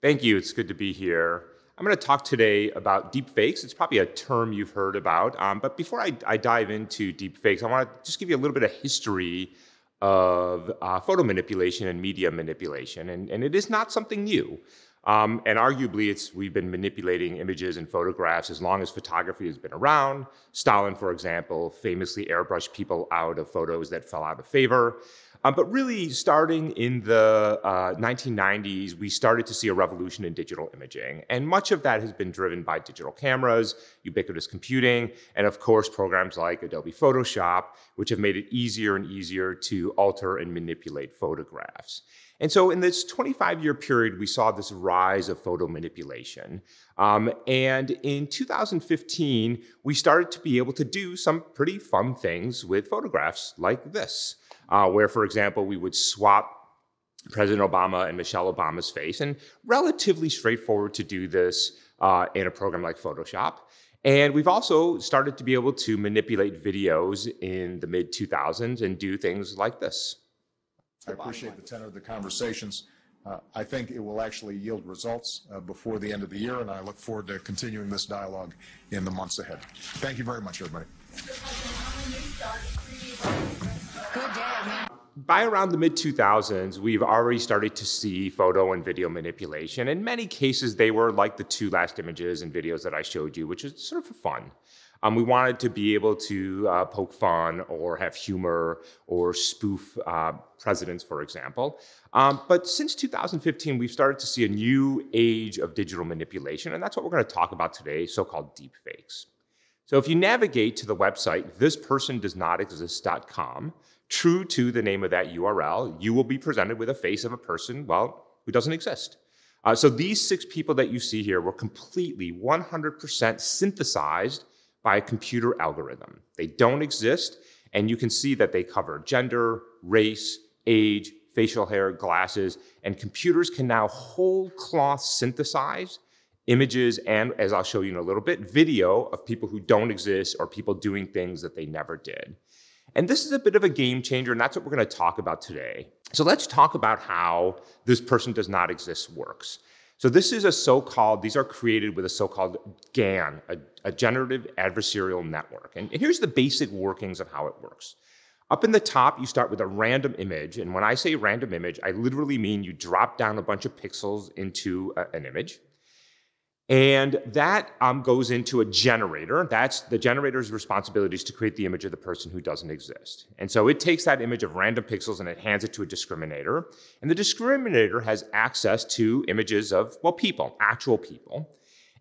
Thank you. It's good to be here. I'm going to talk today about deepfakes. It's probably a term you've heard about. Um, but before I, I, dive into deepfakes, I want to just give you a little bit of history of uh, photo manipulation and media manipulation. And, and it is not something new. Um, and arguably, it's, we've been manipulating images and photographs as long as photography has been around. Stalin, for example, famously airbrushed people out of photos that fell out of favor. Um, but really, starting in the uh, 1990s, we started to see a revolution in digital imaging. And much of that has been driven by digital cameras, ubiquitous computing, and of course, programs like Adobe Photoshop, which have made it easier and easier to alter and manipulate photographs. And so, in this 25 year period, we saw this rise of photo manipulation. Um, and in 2015, we started to be able to do some pretty fun things with photographs like this uh, where, for example, we would swap President Obama and Michelle Obama's face, and relatively straightforward to do this uh, in a program like Photoshop. And we've also started to be able to manipulate videos in the mid 2000s and do things like this. I appreciate the tenor of the conversations. Uh, I think it will actually yield results uh, before the end of the year, and I look forward to continuing this dialogue in the months ahead. Thank you very much, everybody. By around the mid 2000s, we've already started to see photo and video manipulation. In many cases, they were like the two last images and videos that I showed you, which is sort of fun. Um, we wanted to be able to uh, poke fun or have humor or spoof uh, presidents, for example. Um, but since 2015, we've started to see a new age of digital manipulation, and that's what we're going to talk about today so called deepfakes. So if you navigate to the website, thispersondoesnotexist.com, true to the name of that URL, you will be presented with a face of a person, well, who doesn't exist. Uh, so these six people that you see here were completely 100% synthesized by a computer algorithm. They don't exist, and you can see that they cover gender, race, age, facial hair, glasses, and computers can now whole cloth synthesize images and, as I'll show you in a little bit, video of people who don't exist or people doing things that they never did. And this is a bit of a game changer, and that's what we're going to talk about today. So let's talk about how this person does not exist works. So this is a so-called, these are created with a so-called GAN, a, a generative adversarial network. And, and here's the basic workings of how it works. Up in the top, you start with a random image. And when I say random image, I literally mean you drop down a bunch of pixels into a, an image. And that um, goes into a generator. That's the generator's responsibility is to create the image of the person who doesn't exist. And so it takes that image of random pixels and it hands it to a discriminator. And the discriminator has access to images of, well, people, actual people.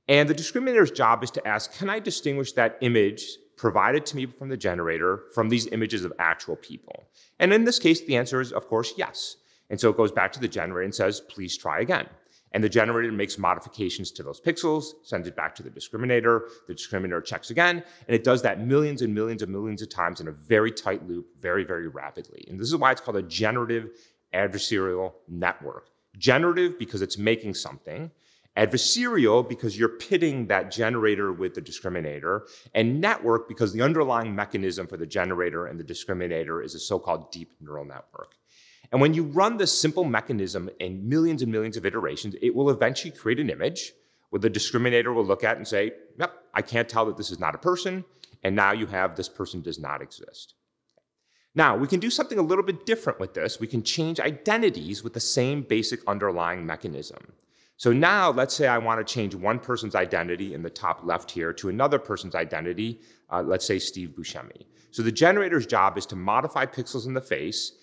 And the discriminator's job is to ask, can I distinguish that image provided to me from the generator from these images of actual people? And in this case, the answer is, of course, yes. And so it goes back to the generator and says, please try again. And the generator makes modifications to those pixels, sends it back to the discriminator. The discriminator checks again, and it does that millions and millions and millions of times in a very tight loop, very, very rapidly. And this is why it's called a generative adversarial network. Generative because it's making something, adversarial because you're pitting that generator with the discriminator, and network because the underlying mechanism for the generator and the discriminator is a so-called deep neural network. And when you run this simple mechanism in millions and millions of iterations, it will eventually create an image where the discriminator will look at and say, yep, I can't tell that this is not a person. And now you have this person does not exist. Now, we can do something a little bit different with this. We can change identities with the same basic underlying mechanism. So now, let's say I want to change one person's identity in the top left here to another person's identity, uh, let's say Steve Buscemi. So the generator's job is to modify pixels in the face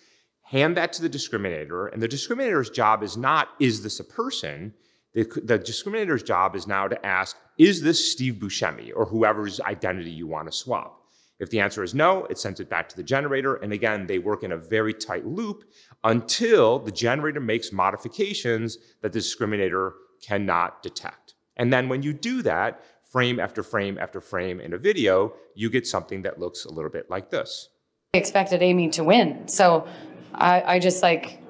hand that to the discriminator, and the discriminator's job is not, is this a person? The, the discriminator's job is now to ask, is this Steve Buscemi or whoever's identity you want to swap? If the answer is no, it sends it back to the generator. And again, they work in a very tight loop until the generator makes modifications that the discriminator cannot detect. And then when you do that, frame after frame after frame in a video, you get something that looks a little bit like this. I expected Amy to win. So I, I just like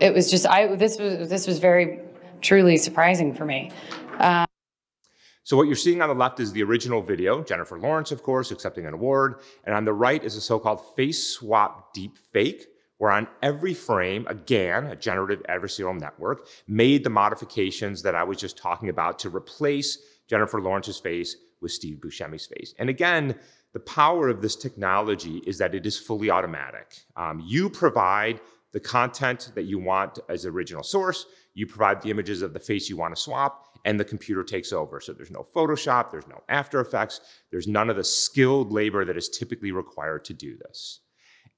it was just I this was this was very truly surprising for me. Uh, so what you're seeing on the left is the original video, Jennifer Lawrence, of course, accepting an award, and on the right is a so-called face swap deep fake, where on every frame, again, a generative adversarial network made the modifications that I was just talking about to replace Jennifer Lawrence's face with Steve Buscemi's face. And again, the power of this technology is that it is fully automatic. Um, you provide the content that you want as original source, you provide the images of the face you want to swap, and the computer takes over. So there's no Photoshop, there's no After Effects, there's none of the skilled labor that is typically required to do this.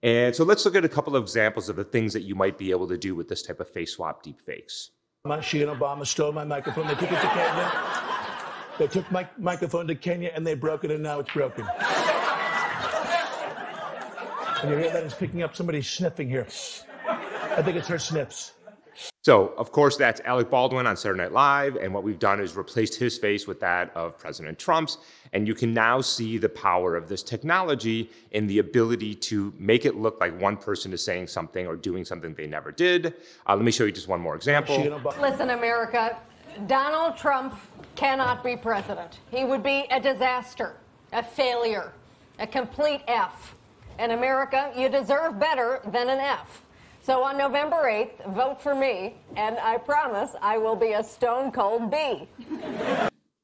And so let's look at a couple of examples of the things that you might be able to do with this type of face swap deep fakes. She and Obama stole my microphone. They took it to Kenya. They took my microphone to Kenya and they broke it, and now it's broken. And you hear that? It's picking up somebody sniffing here. I think it's her sniffs. So, of course, that's Alec Baldwin on Saturday Night Live. And what we've done is replaced his face with that of President Trump's. And you can now see the power of this technology in the ability to make it look like one person is saying something or doing something they never did. Uh, let me show you just one more example. Listen, America, Donald Trump cannot be president. He would be a disaster, a failure, a complete F. In America, you deserve better than an F. So on November 8th, vote for me, and I promise I will be a stone cold B.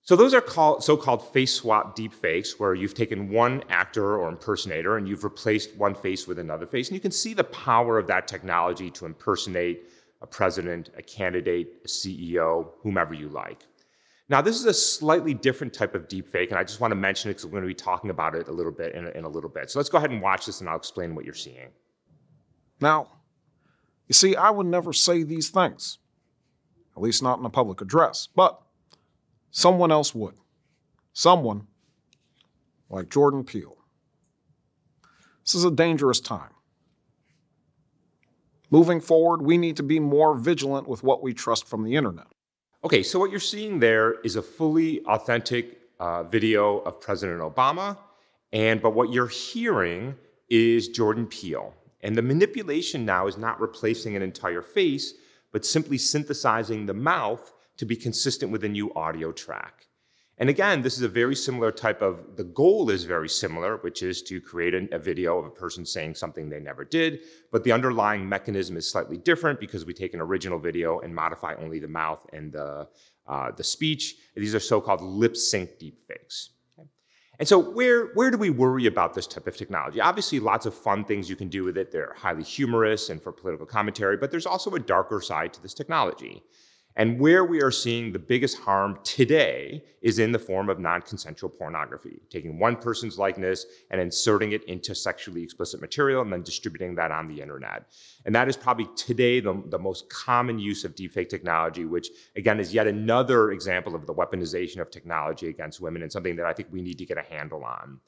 So those are called, so-called face swap deepfakes, where you've taken one actor or impersonator and you've replaced one face with another face. And you can see the power of that technology to impersonate a president, a candidate, a CEO, whomever you like. Now, this is a slightly different type of deepfake, and I just want to mention it because we're going to be talking about it a little bit in a, in a little bit. So let's go ahead and watch this, and I'll explain what you're seeing. Now, you see, I would never say these things, at least not in a public address, but someone else would. Someone like Jordan Peele. This is a dangerous time. Moving forward, we need to be more vigilant with what we trust from the internet. Okay, so what you're seeing there is a fully authentic uh, video of President Obama, and but what you're hearing is Jordan Peele. And the manipulation now is not replacing an entire face, but simply synthesizing the mouth to be consistent with a new audio track. And again, this is a very similar type of, the goal is very similar, which is to create a, a, video of a person saying something they never did, but the underlying mechanism is slightly different because we take an original video and modify only the mouth and the, uh, the speech. These are so-called lip sync deepfakes. And so where, where do we worry about this type of technology? Obviously, lots of fun things you can do with it. They're highly humorous and for political commentary, but there's also a darker side to this technology. And where we are seeing the biggest harm today is in the form of non-consensual pornography, taking one person's likeness and inserting it into sexually explicit material and then distributing that on the internet. And that is probably today the, the most common use of deepfake technology, which again is yet another example of the weaponization of technology against women and something that I think we need to get a handle on.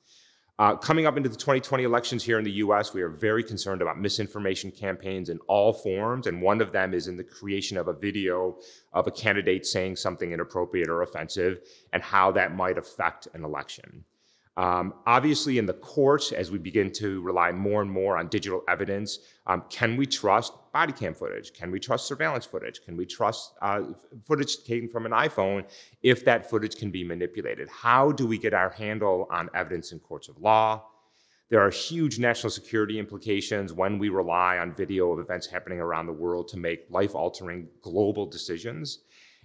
Uh, coming up into the 2020 elections here in the US, we are very concerned about misinformation campaigns in all forms. And one of them is in the creation of a video of a candidate saying something inappropriate or offensive and how that might affect an election. Um, obviously, in the courts, as we begin to rely more and more on digital evidence, um, can we trust body cam footage? Can we trust surveillance footage? Can we trust uh, footage taken from an iPhone if that footage can be manipulated? How do we get our handle on evidence in courts of law? There are huge national security implications when we rely on video of events happening around the world to make life altering global decisions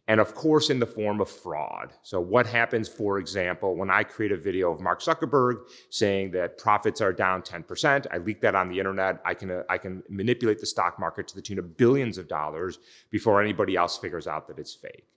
and of course in the form of fraud. So what happens, for example, when I create a video of Mark Zuckerberg saying that profits are down 10%, I leak that on the internet, I can, uh, I can manipulate the stock market to the tune of billions of dollars before anybody else figures out that it's fake.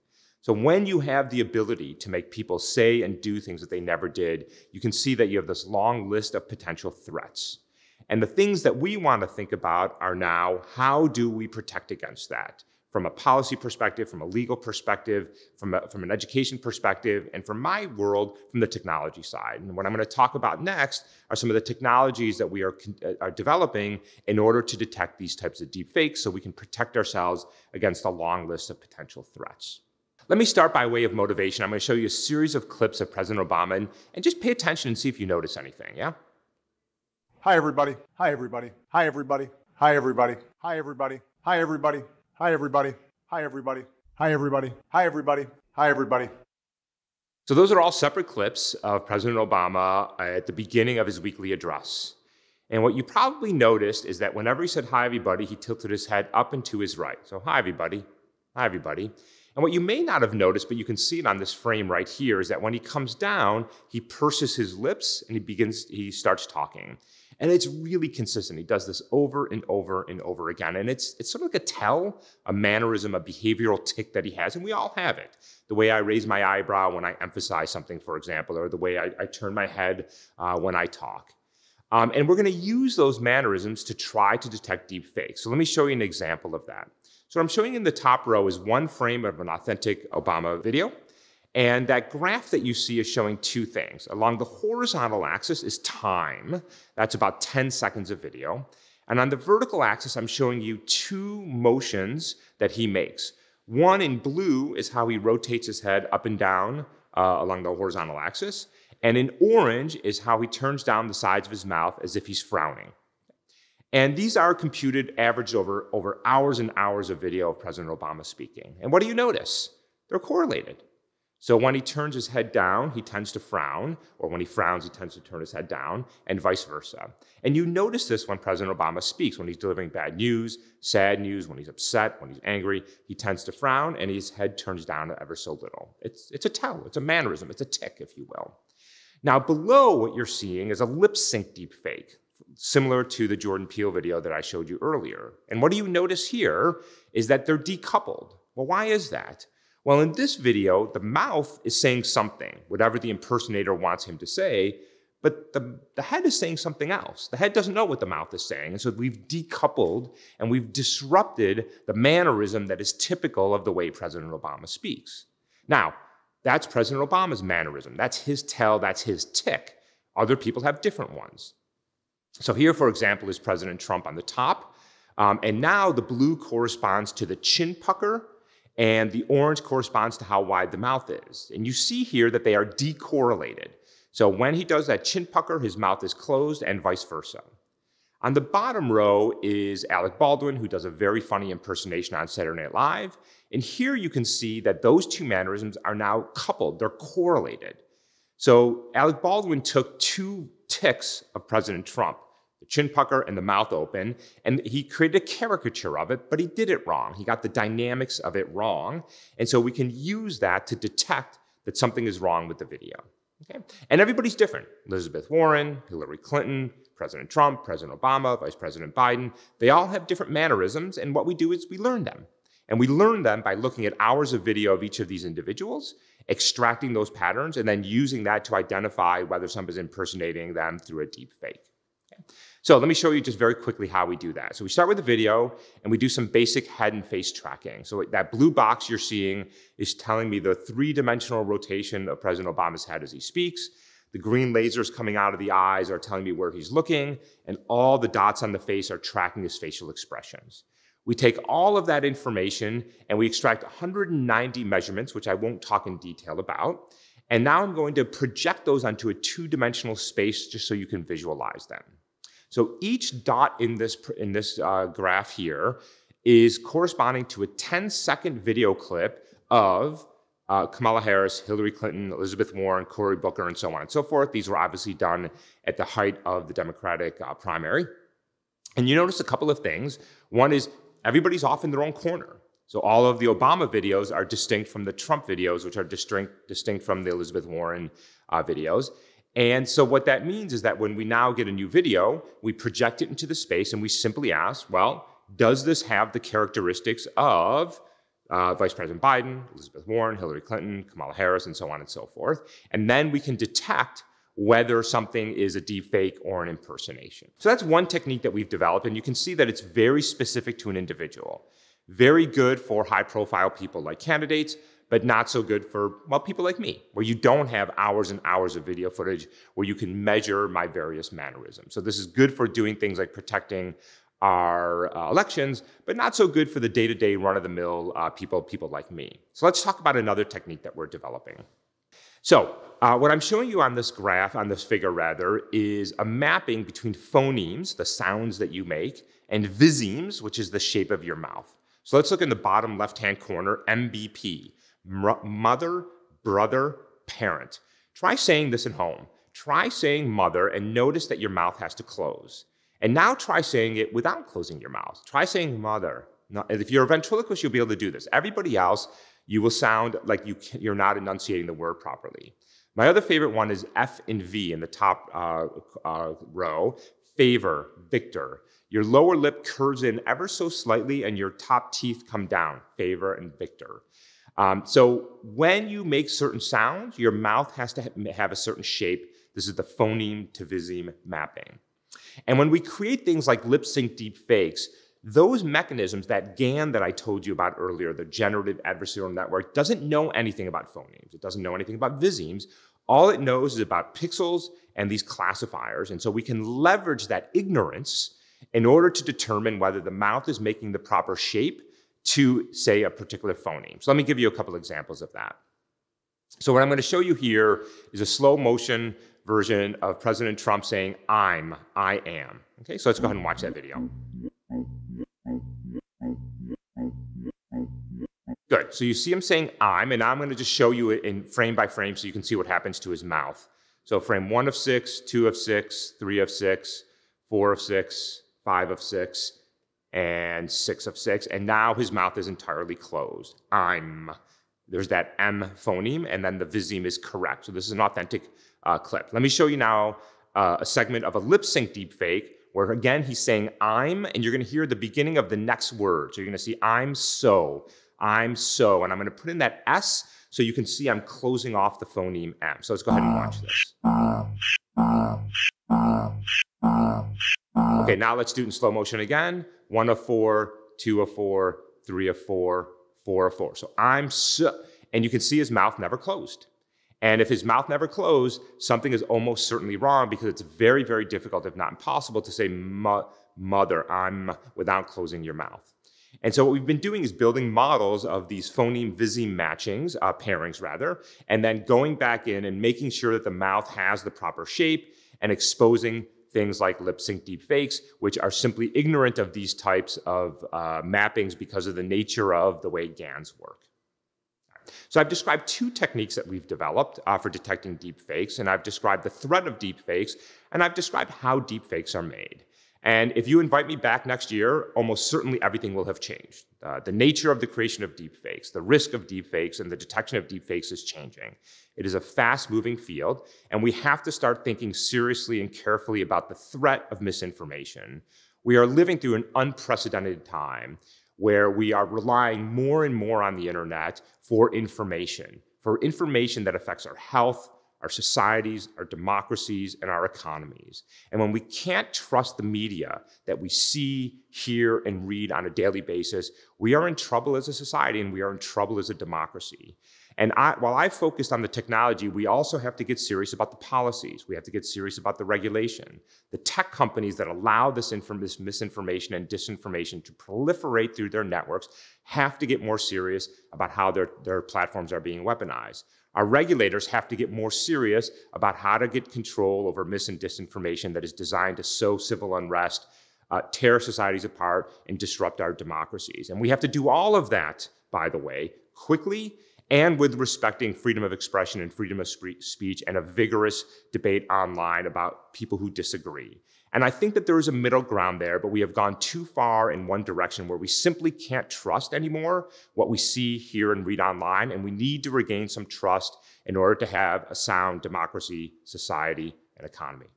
So when you have the ability to make people say and do things that they never did, you can see that you have this long list of potential threats. And the things that we want to think about are now, how do we protect against that? From a policy perspective, from a legal perspective, from, a, from an education perspective, and from my world, from the technology side. And what I'm going to talk about next are some of the technologies that we are, uh, are developing in order to detect these types of deep fakes so we can protect ourselves against a long list of potential threats. Let me start by way of motivation. I'm going to show you a series of clips of President Obama and, and just pay attention and see if you notice anything, yeah? Hi, everybody. Hi, everybody. Hi, everybody. Hi, everybody. Hi, everybody. Hi, everybody. Hi, everybody. Hi, everybody. Hi, everybody. Hi, everybody. Hi, everybody. So, those are all separate clips of President Obama at the beginning of his weekly address. And what you probably noticed is that whenever he said hi, everybody, he tilted his head up and to his right. So, hi, everybody. Hi, everybody. And what you may not have noticed, but you can see it on this frame right here, is that when he comes down, he purses his lips and he begins, he starts talking. And it's really consistent. He does this over and over and over again. And it's, it's sort of like a tell, a mannerism, a behavioral tic that he has. And we all have it. The way I raise my eyebrow when I emphasize something, for example, or the way I, I turn my head uh, when I talk. Um, and we're going to use those mannerisms to try to detect deep fakes. So let me show you an example of that. So I'm showing in the top row is one frame of an authentic Obama video. And that graph that you see is showing two things. Along the horizontal axis is time. That's about 10 seconds of video. And on the vertical axis, I'm showing you two motions that he makes. One in blue is how he rotates his head up and down uh, along the horizontal axis. And in orange is how he turns down the sides of his mouth as if he's frowning. And these are computed, averaged over, over hours and hours of video of President Obama speaking. And what do you notice? They're correlated. So when he turns his head down, he tends to frown, or when he frowns, he tends to turn his head down, and vice versa. And you notice this when President Obama speaks, when he's delivering bad news, sad news, when he's upset, when he's angry, he tends to frown, and his head turns down ever so little. It's, it's a tell, it's a mannerism, it's a tic, if you will. Now, below what you're seeing is a lip sync deep fake, similar to the Jordan Peele video that I showed you earlier. And what do you notice here is that they're decoupled. Well, why is that? Well, in this video, the mouth is saying something, whatever the impersonator wants him to say, but the, the head is saying something else. The head doesn't know what the mouth is saying. And so we've decoupled and we've disrupted the mannerism that is typical of the way President Obama speaks. Now, that's President Obama's mannerism. That's his tell, that's his tic. Other people have different ones. So here, for example, is President Trump on the top. Um, and now the blue corresponds to the chin pucker, and the orange corresponds to how wide the mouth is. And you see here that they are decorrelated. So when he does that chin pucker, his mouth is closed, and vice versa. On the bottom row is Alec Baldwin, who does a very funny impersonation on Saturday Night Live. And here you can see that those two mannerisms are now coupled, they're correlated. So Alec Baldwin took two tics of President Trump, the chin pucker and the mouth open, and he created a caricature of it, but he did it wrong. He got the dynamics of it wrong. And so we can use that to detect that something is wrong with the video. Okay? And everybody's different. Elizabeth Warren, Hillary Clinton, President Trump, President Obama, Vice President Biden, they all have different mannerisms, and what we do is we learn them. And we learn them by looking at hours of video of each of these individuals, extracting those patterns, and then using that to identify whether somebody's impersonating them through a deep fake. Okay. So let me show you just very quickly how we do that. So we start with the video and we do some basic head and face tracking. So that blue box you're seeing is telling me the three-dimensional rotation of President Obama's head as he speaks. The green lasers coming out of the eyes are telling me where he's looking, and all the dots on the face are tracking his facial expressions. We take all of that information and we extract 190 measurements, which I won't talk in detail about. And now I'm going to project those onto a two-dimensional space just so you can visualize them. So each dot in this, in this uh, graph here is corresponding to a 10-second video clip of uh, Kamala Harris, Hillary Clinton, Elizabeth Warren, Cory Booker, and so on and so forth. These were obviously done at the height of the Democratic uh, primary. And you notice a couple of things. One is everybody's off in their own corner. So all of the Obama videos are distinct from the Trump videos, which are distinct, distinct from the Elizabeth Warren uh, videos. And so what that means is that when we now get a new video, we project it into the space and we simply ask, well, does this have the characteristics of uh, Vice President Biden, Elizabeth Warren, Hillary Clinton, Kamala Harris, and so on and so forth? And then we can detect whether something is a deep fake or an impersonation. So that's one technique that we've developed, and you can see that it's very specific to an individual. Very good for high profile people like candidates, but not so good for, well, people like me, where you don't have hours and hours of video footage where you can measure my various mannerisms. So this is good for doing things like protecting our uh, elections, but not so good for the day-to-day run-of-the-mill uh, people, people like me. So let's talk about another technique that we're developing. So uh, what I'm showing you on this graph, on this figure rather, is a mapping between phonemes, the sounds that you make, and visemes, which is the shape of your mouth. So let's look in the bottom left-hand corner, MBP, mother, brother, parent. Try saying this at home. Try saying mother and notice that your mouth has to close. And now try saying it without closing your mouth. Try saying mother. if you're a ventriloquist, you'll be able to do this. Everybody else, you will sound like you you're not enunciating the word properly. My other favorite one is F and V in the top uh, uh, row. Favor, Victor. Your lower lip curves in ever so slightly, and your top teeth come down. Favor and Victor. Um, so when you make certain sounds, your mouth has to have a certain shape. This is the phoneme to viseme mapping. And when we create things like lip sync deep fakes, those mechanisms, that GAN that I told you about earlier, the generative adversarial network, doesn't know anything about phonemes. It doesn't know anything about visemes. All it knows is about pixels and these classifiers. And so we can leverage that ignorance in order to determine whether the mouth is making the proper shape to, say, a particular phoneme. So let me give you a couple examples of that. So what I'm going to show you here is a slow motion version of President Trump saying, I'm, I am. Okay, so let's go ahead and watch that video. Good. So you see him saying I'm, and I'm going to just show you it in frame by frame so you can see what happens to his mouth. So frame one of six, two of six, three of six, four of six, five of six, and six of six. And now his mouth is entirely closed. I'm. There's that M phoneme, and then the viseme is correct. So this is an authentic uh, clip. Let me show you now uh, a segment of a lip sync deepfake where again he's saying I'm, and you're going to hear the beginning of the next word. So you're going to see I'm so, I'm so, and I'm going to put in that S so you can see I'm closing off the phoneme M. So let's go ahead and watch this. Okay, now let's do it in slow motion again. One of four, two of four, three of four, four of four. So I'm so, and you can see his mouth never closed. And if his mouth never closed, something is almost certainly wrong because it's very, very difficult, if not impossible, to say mother, I'm without closing your mouth. And so what we've been doing is building models of these phoneme viseme matchings, uh, pairings rather, and then going back in and making sure that the mouth has the proper shape and exposing things like lip sync deep fakes, which are simply ignorant of these types of uh, mappings because of the nature of the way GANs work. So I've described two techniques that we've developed uh, for detecting deep fakes, and I've described the threat of deep fakes, and I've described how deep fakes are made. And if you invite me back next year, almost certainly everything will have changed. Uh, the nature of the creation of deepfakes, the risk of deepfakes, and the detection of deepfakes is changing. It is a fast moving field, and we have to start thinking seriously and carefully about the threat of misinformation. We are living through an unprecedented time where we are relying more and more on the internet for information, for information that affects our health, our societies, our democracies, and our economies. And when we can't trust the media that we see, hear, and read on a daily basis, we are in trouble as a society and we are in trouble as a democracy. And I, while I focused on the technology, we also have to get serious about the policies. We have to get serious about the regulation. The tech companies that allow this, this misinformation and disinformation to proliferate through their networks have to get more serious about how their, their platforms are being weaponized. Our regulators have to get more serious about how to get control over mis and disinformation that is designed to sow civil unrest, uh, tear societies apart, and disrupt our democracies. And we have to do all of that, by the way, quickly and with respecting freedom of expression and freedom of speech and a vigorous debate online about people who disagree. And I think that there is a middle ground there, but we have gone too far in one direction where we simply can't trust anymore what we see, hear, and read online. And we need to regain some trust in order to have a sound democracy, society, and economy.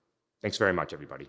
Thanks very much, everybody.